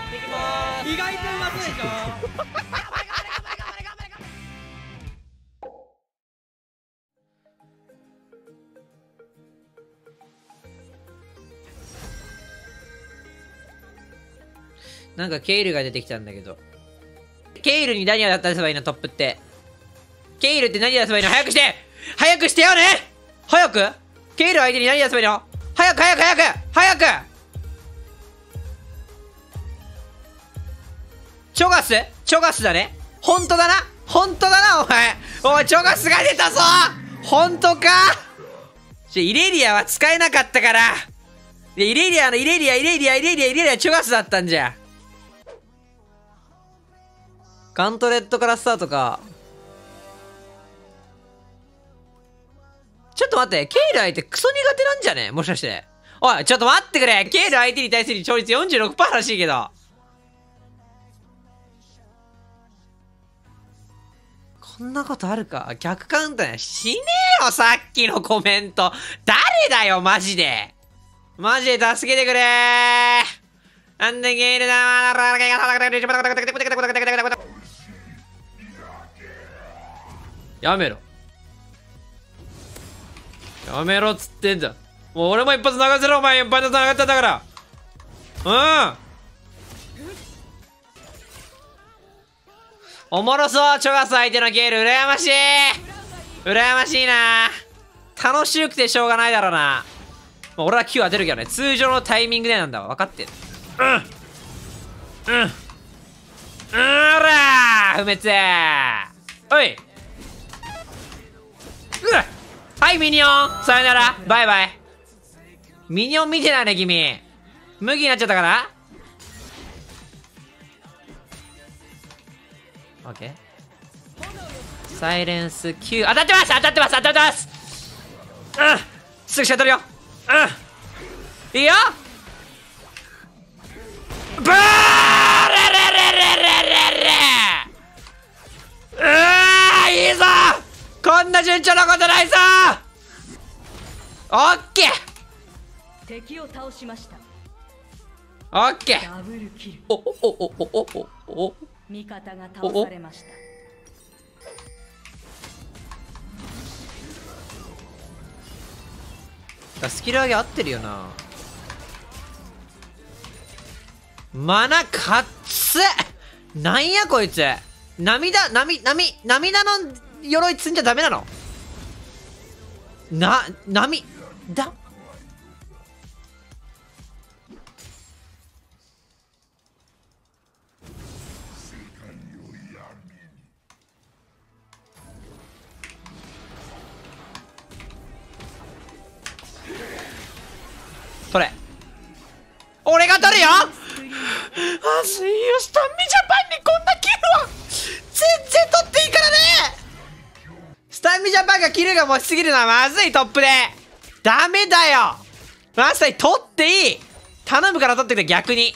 っていきます意外とうまそうでしょなんかケイルが出てきたんだけど。ケイルに何を出せばいいの？トップって。ケイルって何を出せばいいの？早くして！早くしてよね！早く！ケイル相手に何出せばいいの？早く早く早く！早く！チョガス？チョガスだね。本当だな？本当だなお前。おいチョガスが出たぞ！本当か？ちょイレリアは使えなかったから。でイレリアのイレリアイレリアイレリアイレリアチョガスだったんじゃ。ガントレットからスタートか。ちょっと待って、ケイル相手クソ苦手なんじゃね？もしかして。おい、ちょっと待ってくれ。ケイル相手に対する勝率46%らしいけど。こんなことあるか？逆カウンターや。死ねえよ、さっきのコメント。誰だよ、マジで。マジで助けてくれなんでゲイルだやめろ。やめろっつってんだ。もう俺も一発流せろ、お前。一発流ったんだから。うん。おもろそう、チョガス相手のゲール、羨ましい羨ましいな楽しくてしょうがないだろうな。まあ、俺は Q 当てるけどね。通常のタイミングでなんだわ。分かってる。うん。うん。うらー不滅おいうわはい、ミニオンさよならバイバイミニオン見てないね、君麦になっちゃったかな？オッケーサイレンス9当たってます当たってます当たってます。うん。すぐシャトルよ。うん。いいよ。ブーレレレレレレレ。うわいいぞ。こんな順調なことないぞ。オッケー。敵を倒しました。オッケー。おおおおおおお味方が倒されました。スキル上げ合ってるよな。マナかっつなんやこいつ。涙涙涙涙の鎧積んじゃダメなの？な涙取俺が取るよ。あすいよスタンミジャパンにこんなキルは全然取っていいからね。スタンミジャパンがキルが持ちすぎるのはまずいトップで。ダメだよ。マスター取っていい。頼むから取ってくれ逆に。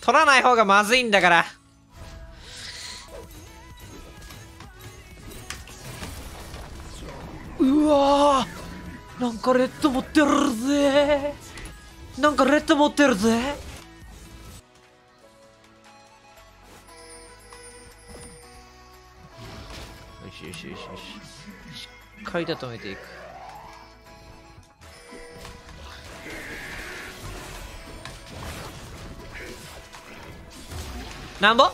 取らない方がまずいんだから。うわー。なんかレッド持ってるぜなんかレッド持ってるぜ。よしよしよしよし。しっかりと止めていく。なんぼ？う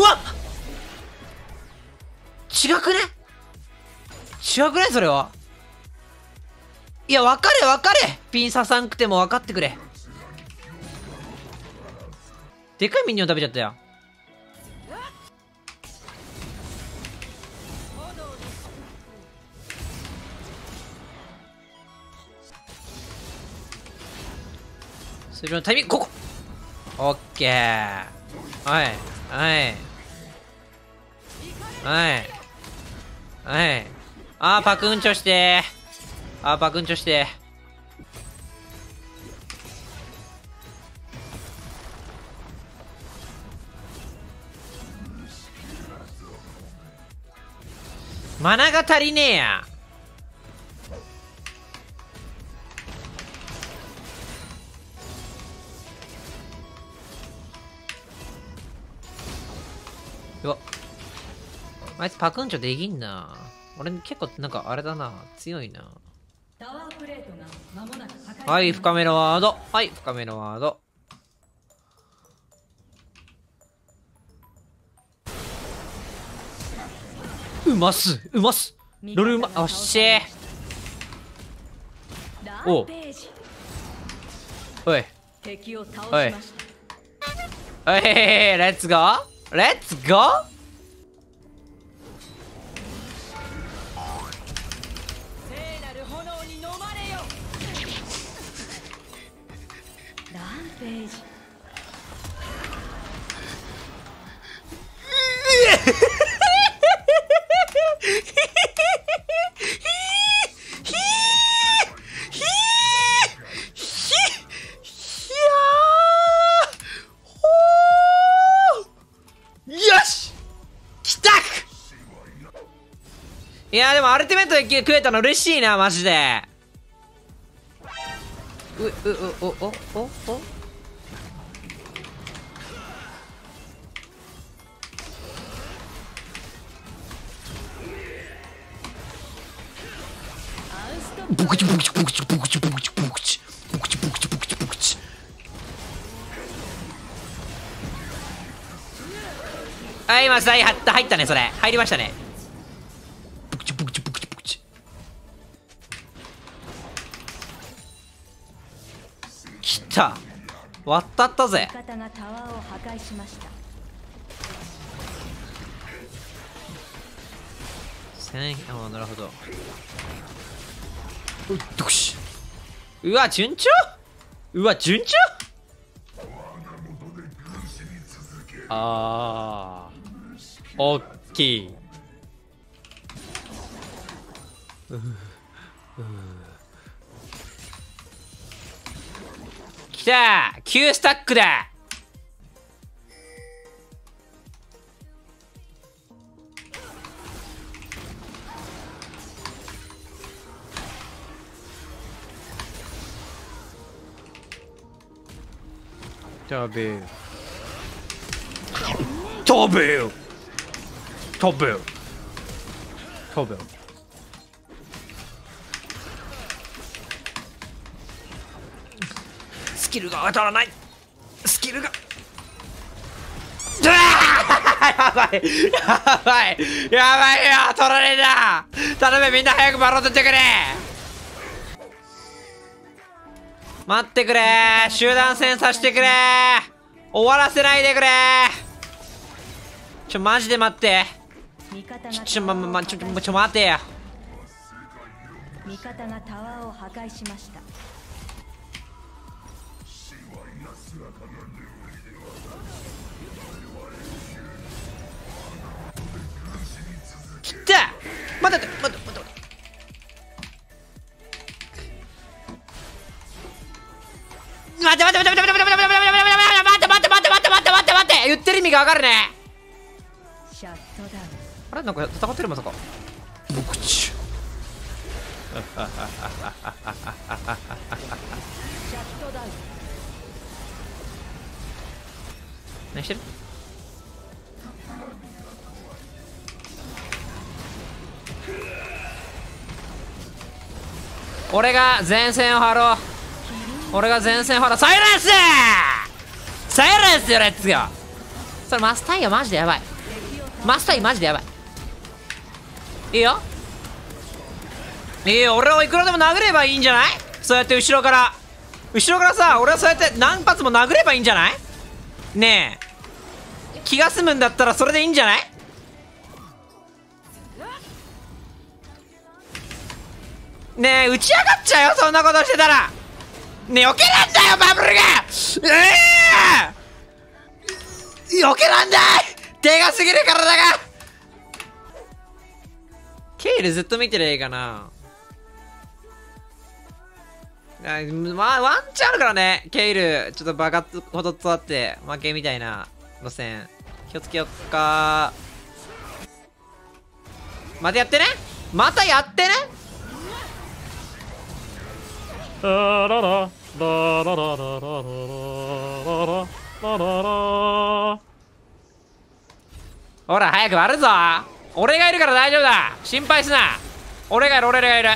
わっ！違くね？違くね？それはいや分かれ分かれ。ピン刺さんくても分かってくれ。でかいミニオン食べちゃったよ。それのタイミングここ。オッケー。はい。はい。はい。はい。あーパクンチョして。あパクンチョして。マナが足りねえや。うわ。あいつパクンチョできんな。俺結構なんかあれだな。強いな。タワープレートが間もなく破壊。はい深めのワード。はい深めのワード。うますうます。ロルうまあっしー。ラおンページ。おい。敵を倒しました。おいレッツゴー。レッツゴーいやでもアルティメットで食えたの嬉しいなマジでうううおおおおボクチボクチボクチボクチボクチボクチボクチボクチボクチボクチあ今さ入った入ったねそれ。入りましたね。ボクチボクチボクチボクチ来た。割ったったぜ。味方がタワーを破壊しました。千ああなるほどうっどくしうわ順調うわ順調あーおっきいきた9スタックだ食べよ食べよ食べよ食べよスキルが当たらない。スキルがやばい。やばい。やばい。よ取られた頼めみんな早くバロン取ってくれ待ってくれ。集団戦させてくれ。終わらせないでくれ。ちょマジで待って。ちょちょまままちょちょちょ待てよ味方がタワーを破壊しました。来た。待って待って待って待って待って待って待って待って待って待って待って待って待って待って待って待って待って待って言ってる意味がわかるねシャットダウンあれなんか戦ってるまさか僕ちシャットダウン何してる俺が前線を張ろう俺が前線を張ろうサイレンス!サイレンスよレッツゴー!それマスタイヤマジでやばい。マスタイヤマジでやばい。いいよ。いいよ。俺をいくらでも殴ればいいんじゃない?そうやって後ろから。後ろからさ俺はそうやって何発も殴ればいいんじゃない?ねえ。気が済むんだったらそれでいいんじゃない?ねえ打ち上がっちゃうよそんなことしてたら。ねえ避けなんだよバブルが。ええ避けなんだい。でかすぎる体が。ケイルずっと見てりゃいいかな。あまあワンチャンあるからね。ケイルちょっとバカほどとあって負けみたいな路線。気をつけよっか。またやってね。またやってね。ララララララララララララララほら早く割るぞ。俺がいるから大丈夫だ。心配すな。俺がいる俺がいる。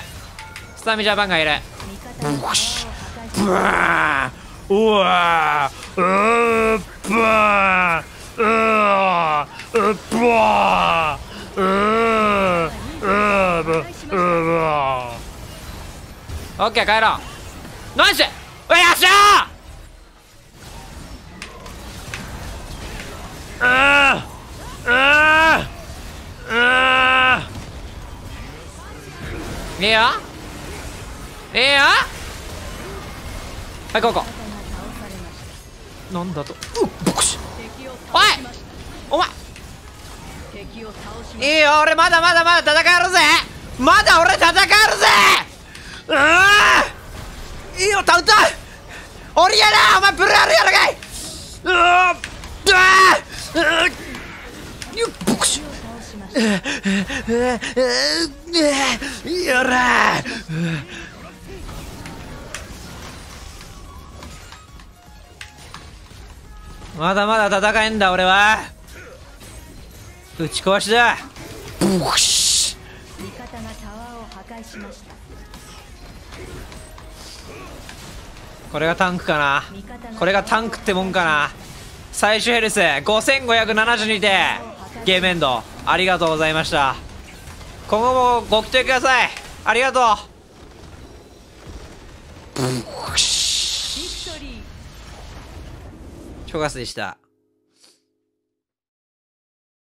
スタミジャパンがいる。味方がタワー。を破壊しブワー。うわー。うー。ブワー。うー。うブワー。うー。うー。ぶうー。オッケー。帰ろうナイスよっしゃーあーあーあーいいよいいよはいこうこなんだとうっボクシおいお前。いいよ俺まだまだまだ戦えるぜまだ俺戦えるぜうあいいよタウタオリアナお前ブルーあるやろかい。うわうわうボクシやらまだまだ戦えんだ俺は打ち壊しだボクシ味方がタワー。を破壊しましたこれがタンクかな。これがタンクってもんかな。最終ヘルス5572でゲームエンド。ありがとうございました。今後もご期待ください。ありがとう。チョガスでした